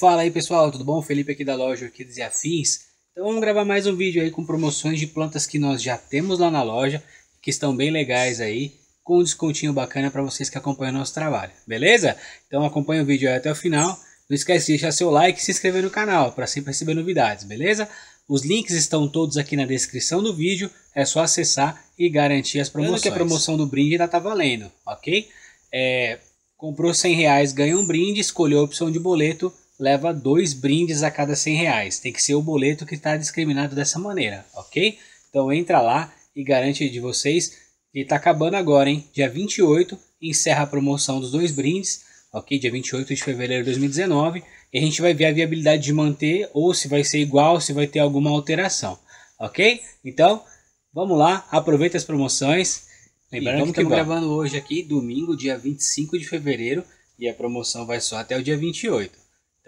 Fala aí pessoal, tudo bom? Felipe aqui da loja Orquídeas e Afins. Então vamos gravar mais um vídeo aí com promoções de plantas que nós já temos lá na loja, que estão bem legais aí, com um descontinho bacana para vocês que acompanham o nosso trabalho, beleza? Então acompanha o vídeo aí até o final. Não esquece de deixar seu like e se inscrever no canal para sempre receber novidades, beleza? Os links estão todos aqui na descrição do vídeo, é só acessar e garantir as promoções. que a promoção do brinde ainda está valendo, ok? É, comprou 100 reais, ganha um brinde, escolheu a opção de boleto, leva dois brindes a cada 100 reais. Tem que ser o boleto que está discriminado dessa maneira, ok? Então entra lá e garante de vocês que está acabando agora, hein? Dia 28 encerra a promoção dos dois brindes, ok? Dia 28 de fevereiro de 2019 e a gente vai ver a viabilidade de manter ou se vai ser igual, se vai ter alguma alteração, ok? Então, vamos lá, aproveita as promoções. Lembrando que estamos gravando hoje aqui, domingo, dia 25 de fevereiro, e a promoção vai só até o dia 28.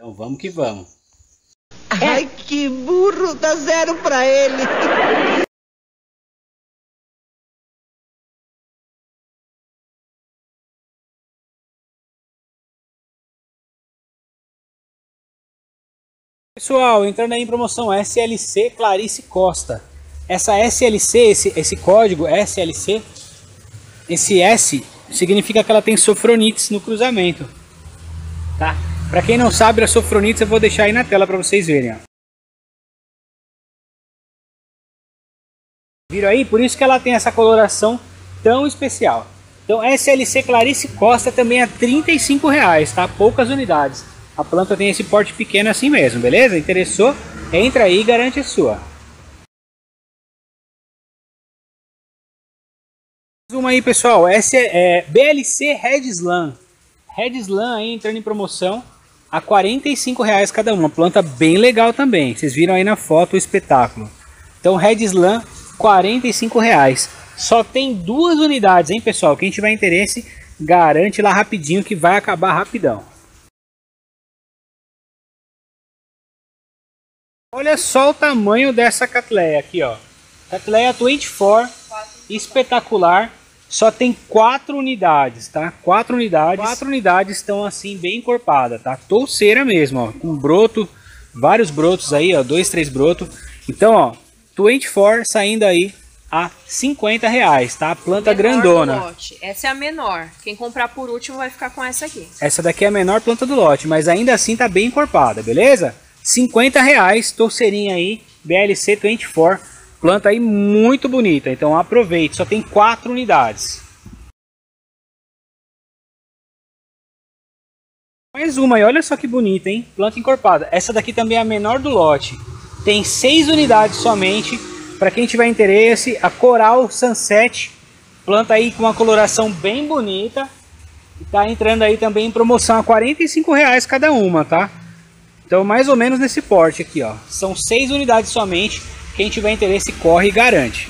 Então vamos que vamos. Ai, que burro, dá zero pra ele. Pessoal, entrando aí em promoção SLC Clarice Costa. Essa SLC, esse, esse código SLC, esse S significa que ela tem sofronites no cruzamento, tá? Para quem não sabe, a sofronites eu vou deixar aí na tela para vocês verem. Ó. Viram aí? Por isso que ela tem essa coloração tão especial. Então SLC Clarice Costa também é R$ reais, tá? Poucas unidades. A planta tem esse porte pequeno assim mesmo, beleza? Interessou? Entra aí e garante a sua. Uma aí pessoal, essa é, é BLC Red Slam. Red Slam aí entrando em promoção a R$ reais cada uma. Planta bem legal também. Vocês viram aí na foto o espetáculo. Então Red Slam R$ reais. Só tem duas unidades, hein pessoal? Quem tiver interesse, garante lá rapidinho que vai acabar rapidão. Olha só o tamanho dessa catleia aqui, ó. Catleia 24, espetacular. Só tem quatro unidades, tá? Quatro unidades. Quatro unidades estão assim bem encorpadas, tá? Touceira mesmo, ó. Com broto, vários brotos aí, ó. Dois, três brotos. Então, ó, 24 saindo aí a 50 reais, tá? Planta menor grandona. Essa é a menor. Quem comprar por último vai ficar com essa aqui. Essa daqui é a menor planta do lote, mas ainda assim tá bem encorpada, beleza? 50 reais, torceirinha aí, BLC 24, planta aí muito bonita, então aproveite, só tem quatro unidades. Mais uma aí, olha só que bonita, hein? Planta encorpada. Essa daqui também é a menor do lote. Tem seis unidades somente. Para quem tiver interesse, a Coral Sunset. Planta aí com uma coloração bem bonita. E tá entrando aí também em promoção a 45 reais cada uma, tá? Então, mais ou menos nesse porte aqui, ó. São seis unidades somente. Quem tiver interesse, corre e garante.